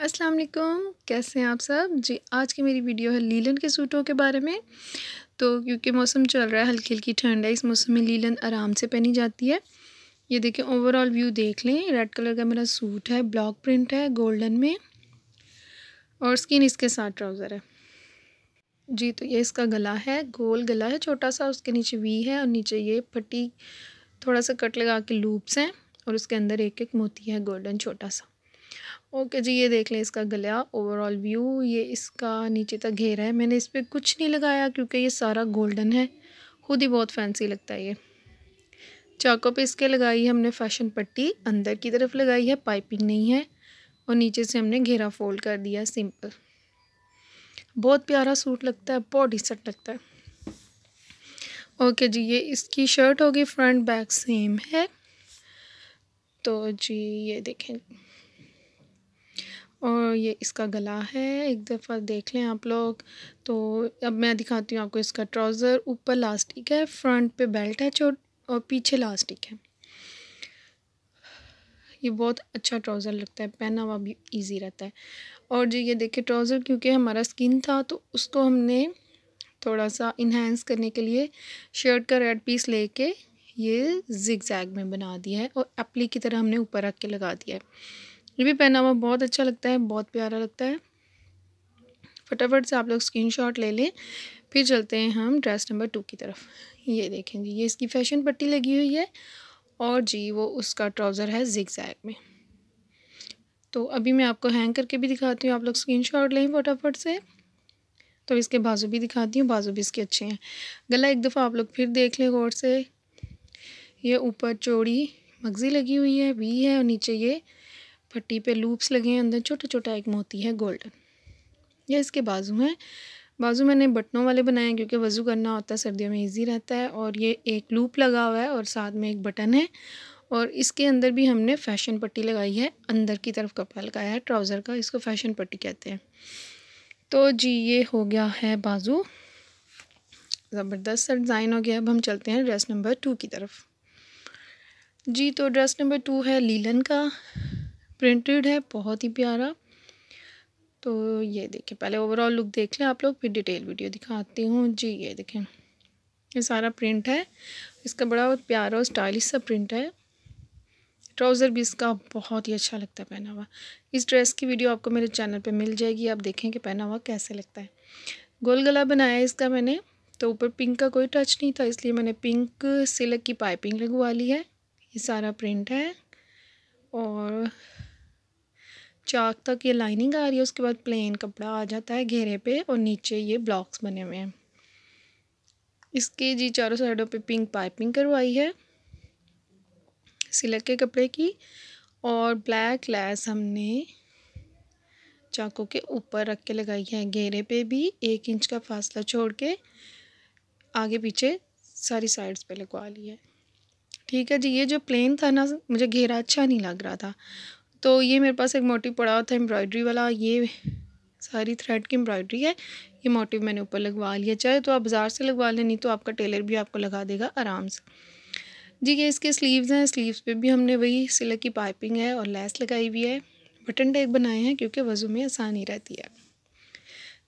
अस्सलाम वालेकुम। कैसे हैं आप सब? जी, आज की मेरी वीडियो है लीलन के सूटों के बारे में। तो क्योंकि मौसम चल रहा है हल्की हल्की ठंड है, इस मौसम में लीलन आराम से पहनी जाती है। ये देखें ओवरऑल व्यू देख लें। रेड कलर का मेरा सूट है ब्लॉक प्रिंट है गोल्डन में। और स्किन इसके साथ ट्राउज़र है। जी तो ये इसका गला है, गोल गला है, छोटा सा, उसके नीचे वी है और नीचे ये पट्टी, थोड़ा सा कट लगा के लूप्स हैं और उसके अंदर एक एक मोती है गोल्डन छोटा सा। ओके जी, ये देख लें इसका गला ओवरऑल व्यू ये इसका नीचे तक घेरा है। मैंने इस पर कुछ नहीं लगाया क्योंकि ये सारा गोल्डन है। खुद ही बहुत फैंसी लगता है ये। चाकों पे इसके लगाई है हमने फ़ैशन पट्टी, अंदर की तरफ़ लगाई है पाइपिंग नहीं है और नीचे से हमने घेरा फोल्ड कर दिया सिंपल बहुत प्यारा सूट लगता है, बहुत डिसेंट लगता है। ओके जी, ये इसकी शर्ट होगी फ्रंट बैक सेम है। तो जी, ये देखें। और ये इसका गला है, एक दफ़ा देख लें आप लोग। तो अब मैं दिखाती हूँ आपको इसका ट्राउज़र। ऊपर लास्टिक है, फ्रंट पे बेल्ट है छोट और पीछे लास्टिक है। ये बहुत अच्छा ट्राउज़र लगता है पहना हुआ भी ईजी रहता है। और जी, ये देखिए ट्राउज़र, क्योंकि हमारा स्किन था तो उसको हमने थोड़ा सा इन्हेंस करने के लिए शर्ट का रेड पीस लेके ये जिग जैग में बना दिया है और अपली की तरह हमने ऊपर रख के लगा दिया है। ये भी पहना हुआ बहुत अच्छा लगता है, बहुत प्यारा लगता है। फटाफट से आप लोग स्क्रीनशॉट ले लें, फिर चलते हैं हम ड्रेस नंबर टू की तरफ़। ये देखें जी, ये इसकी फ़ैशन पट्टी लगी हुई है और जी वो उसका ट्राउज़र है जिग में। तो अभी मैं आपको हैंग करके भी दिखाती हूँ, आप लोग स्क्रीनशॉट लें फटाफट से। तो इसके बाजू भी दिखाती हूँ, बाजू भी इसके अच्छे हैं। गला एक दफ़ा आप लोग फिर देख लें गौर से। ये ऊपर चौड़ी मगज़ी लगी हुई है वी है और नीचे ये पट्टी पे लूप्स लगे हैं अंदर छोटा छोटा एक मोती है गोल्डन। ये इसके बाजू हैं। बाजू मैंने बटनों वाले बनाए हैं क्योंकि वज़ू करना होता है, सर्दियों में इजी रहता है और ये एक लूप लगा हुआ है और साथ में एक बटन है और इसके अंदर भी हमने फ़ैशन पट्टी लगाई है। अंदर की तरफ़ कपड़ा लगाया है ट्राउज़र का, इसको फ़ैशन पट्टी कहते हैं। तो जी, ये हो गया है बाजू। ज़बरदस्त सा डिज़ाइन हो गया अब हम चलते हैं ड्रेस नंबर टू की तरफ़। जी तो ड्रेस नंबर टू है लीलन का। प्रिंटेड है, बहुत ही प्यारा। तो ये देखें, पहले ओवरऑल लुक देख लें आप लोग, फिर डिटेल वीडियो दिखाती हूँ। जी, ये देखें, ये सारा प्रिंट है। इसका बड़ा प्यारा और स्टाइलिश सा प्रिंट है। ट्राउज़र भी इसका बहुत ही अच्छा लगता है पहना हुआ। इस ड्रेस की वीडियो आपको मेरे चैनल पे मिल जाएगी, आप देखें कि पहना हुआ कैसे लगता है। गोल गला बनाया इसका मैंने तो ऊपर पिंक का कोई टच नहीं था, इसलिए मैंने पिंक सिल्क की पाइपिंग लगवा ली है। ये सारा प्रिंट है और चाक तक ये लाइनिंग आ रही है, उसके बाद प्लेन कपड़ा आ जाता है घेरे पे और नीचे ये ब्लॉक्स बने हुए हैं। इसके जी चारों साइडों पे पिंक पाइपिंग करवाई है, सिलक के कपड़े की, और ब्लैक लैस हमने चाकों के ऊपर रख के लगाई है। घेरे पे भी एक इंच का फासला छोड़ के आगे पीछे सारी साइड्स पे लगवा ली है। ठीक है जी, ये जो प्लेन था ना, मुझे घेरा अच्छा नहीं लग रहा था। तो ये मेरे पास एक मोटिव पड़ा हुआ था एम्ब्रॉयडरी वाला। ये सारी थ्रेड की एम्ब्रॉयडरी है। ये मोटिव मैंने ऊपर लगवा लिया। चाहे तो आप बाज़ार से लगवा लें, नहीं तो आपका टेलर भी आपको लगा देगा आराम से। जी, ये इसके स्लीव्स हैं। स्लीव्स पे भी हमने वही सिलक की पाइपिंग है और लेस लगाई हुई है। बटन टाइप बनाए हैं क्योंकि वज़ू में आसानी रहती है।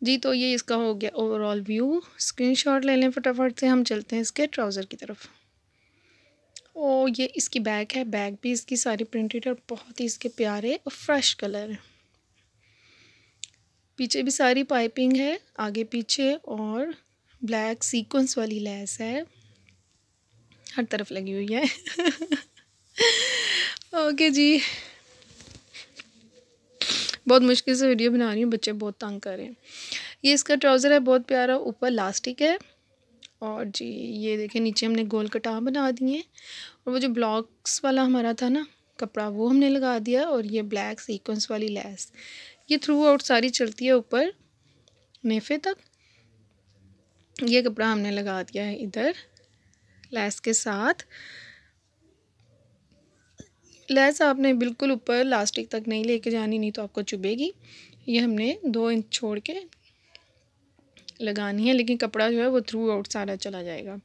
जी तो ये इसका हो गया ओवरऑल व्यू स्क्रीनशॉट ले लें फटाफट से। हम चलते हैं इसके ट्राउज़र की तरफ़। ओ ये इसकी बैग है, बैग भी इसकी सारी प्रिंटेड और बहुत ही इसके प्यारे और फ्रेश कलर है। पीछे भी सारी पाइपिंग है, आगे पीछे और ब्लैक सीक्वेंस वाली लेस है। हर तरफ़ लगी हुई है। ओके जी। बहुत मुश्किल से वीडियो बना रही हूँ, बच्चे बहुत तंग कर रहे हैं। ये इसका ट्राउज़र है, बहुत प्यारा, ऊपर लास्टिक है। और जी, ये देखें नीचे हमने गोल कटाव बना दिए हैं। और वो जो ब्लॉक्स वाला हमारा था ना, कपड़ा, वो हमने लगा दिया और ये ब्लैक सीक्वेंस वाली लेस। ये थ्रू आउट सारी चलती है ऊपर नेफे तक। ये कपड़ा हमने लगा दिया है इधर, लेस के साथ। लेस आपने बिल्कुल ऊपर, लास्टिक तक नहीं लेके जानी, नहीं तो आपको चुभेगी। ये हमने दो इंच छोड़ के लगानी है, लेकिन कपड़ा जो है वो थ्रू आउट सारा चला जाएगा।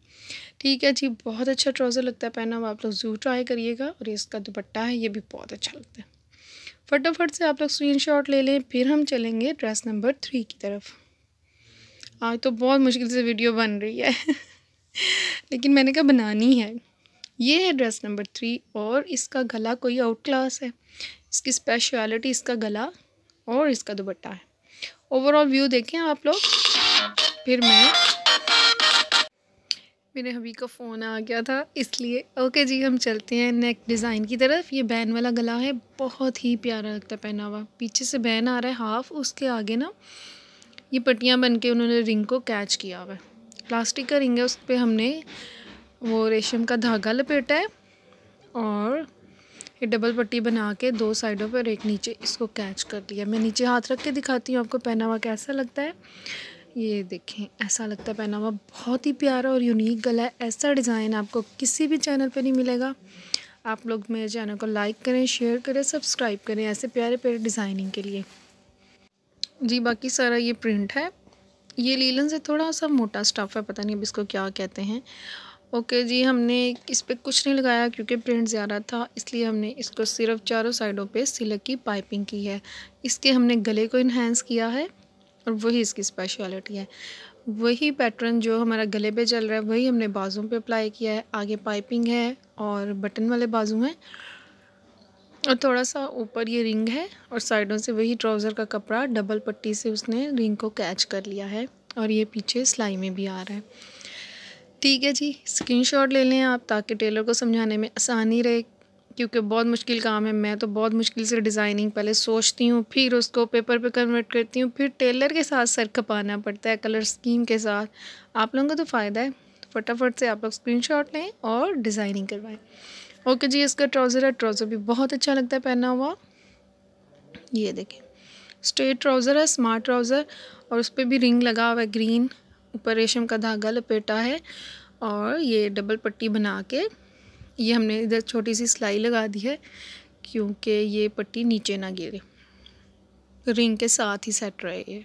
ठीक है जी, बहुत अच्छा ट्राउज़र लगता है पहना हुआ आप लोग ज़रूर ट्राई करिएगा और इसका दुपट्टा है, ये भी बहुत अच्छा लगता है। फटाफट से आप लोग स्क्रीनशॉट ले लें, फिर हम चलेंगे ड्रेस नंबर थ्री की तरफ़। आज तो बहुत मुश्किल से वीडियो बन रही है। लेकिन मैंने कहा बनानी है। ये है ड्रेस नंबर थ्री और इसका गला कोई आउट क्लास है। इसकी स्पेशलिटी इसका गला और इसका दुपट्टा है। ओवरऑल व्यू देखें आप लोग। फिर मैं मेरे हबी का फ़ोन आ गया था, इसलिए ओके जी, हम चलते हैं नेक डिज़ाइन की तरफ़। ये बैन वाला गला है, बहुत ही प्यारा लगता है पहना हुआ। पीछे से बैन आ रहा है हाफ़ उसके आगे ना ये पट्टियाँ बन के उन्होंने रिंग को कैच किया हुआ है। प्लास्टिक का रिंग है, उस पर हमने वो रेशम का धागा लपेटा है और ये डबल पट्टी बना के दो साइडों पर एक नीचे इसको कैच कर लिया। मैं नीचे हाथ रख के दिखाती हूँ आपको, पहना हुआ कैसा लगता है। ये देखें, ऐसा लगता है पहना हुआ बहुत ही प्यारा और यूनिक गला है। ऐसा डिज़ाइन आपको किसी भी चैनल पे नहीं मिलेगा। आप लोग मेरे चैनल को लाइक करें शेयर करें सब्सक्राइब करें ऐसे प्यारे प्यारे डिज़ाइनिंग के लिए। जी, बाकी सारा ये प्रिंट है। ये लीलन से थोड़ा सा मोटा स्टफ़ है, पता नहीं अब इसको क्या कहते हैं। ओके जी, हमने इस पर कुछ नहीं लगाया क्योंकि प्रिंट ज़्यादा था, इसलिए हमने इसको सिर्फ़ चारों साइडों पे सिलक की पाइपिंग की है। इसके हमने गले को इन्हेंस किया है। और वही इसकी स्पेशलिटी है। वही पैटर्न जो हमारा गले पे चल रहा है, वही हमने बाजू पे अप्लाई किया है। आगे पाइपिंग है और बटन वाले बाजू हैं। और थोड़ा सा ऊपर ये रिंग है और साइडों से वही ट्राउज़र का कपड़ा डबल पट्टी से उसने रिंग को कैच कर लिया है और ये पीछे सिलाई में भी आ रहा है। ठीक है जी स्क्रीनशॉट ले लें आप ताकि टेलर को समझाने में आसानी रहे। क्योंकि बहुत मुश्किल काम है, मैं तो बहुत मुश्किल से डिज़ाइनिंग पहले सोचती हूँ, फिर उसको पेपर पे कन्वर्ट करती हूँ, फिर टेलर के साथ सर खपाना पड़ता है कलर स्कीम के साथ। आप लोगों को तो फ़ायदा है। फटाफट से आप लोग स्क्रीनशॉट लें और डिज़ाइनिंग करवाएँ। ओके जी, इसका ट्राउज़र है। ट्राउज़र भी बहुत अच्छा लगता है पहना हुआ। ये देखें। स्ट्रेट ट्राउज़र है स्मार्ट ट्राउज़र और उस पर भी रिंग लगा हुआ है ग्रीन ऊपर रेशम का धागा लपेटा है और ये डबल पट्टी बना के ये हमने इधर छोटी सी सिलाई लगा दी है, क्योंकि ये पट्टी नीचे ना गिरे। रिंग के साथ ही सेट रहे ये।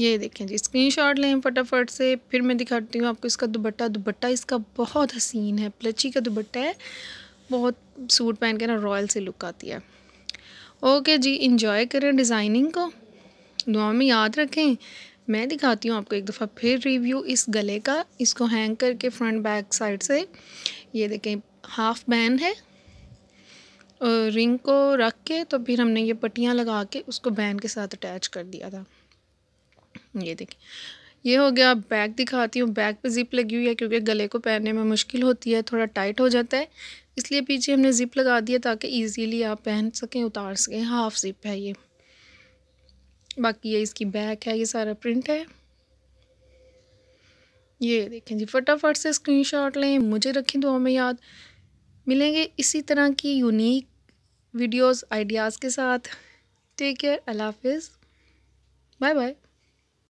ये देखें जी, स्क्रीनशॉट लें फटाफट से, फिर मैं दिखाती हूँ आपको इसका दुबट्टा दुबट्टा इसका बहुत हसीन है, प्लची का दुबट्टा है। बहुत सूट पहन के ना रॉयल से लुक आती है। ओके जी इंजॉय करें डिज़ाइनिंग को। दुआ में याद रखें। मैं दिखाती हूँ आपको एक दफ़ा फिर रिव्यू इस गले का। इसको हैंग करके फ्रंट बैक साइड से। ये देखें हाफ़ बैन है और रिंग को रख के तो फिर हमने ये पट्टियाँ लगा के उसको बैन के साथ अटैच कर दिया था। ये देखिए ये हो गया बैग दिखाती हूँ। बैग पे ज़िप लगी हुई है, क्योंकि गले को पहनने में मुश्किल होती है, थोड़ा टाइट हो जाता है। इसलिए पीछे हमने ज़िप लगा दिया ताकि इजीली आप पहन सकें, उतार सकें। हाफ़ ज़िप है ये। बाकी ये इसकी बैक है, ये सारा प्रिंट है। ये देखें जी, फटाफट से स्क्रीनशॉट लें। मुझे रखें दो में याद। मिलेंगे इसी तरह की यूनिक वीडियोस आइडियाज़ के साथ। टेक केयर अल्लाह हाफिज़ बाय बाय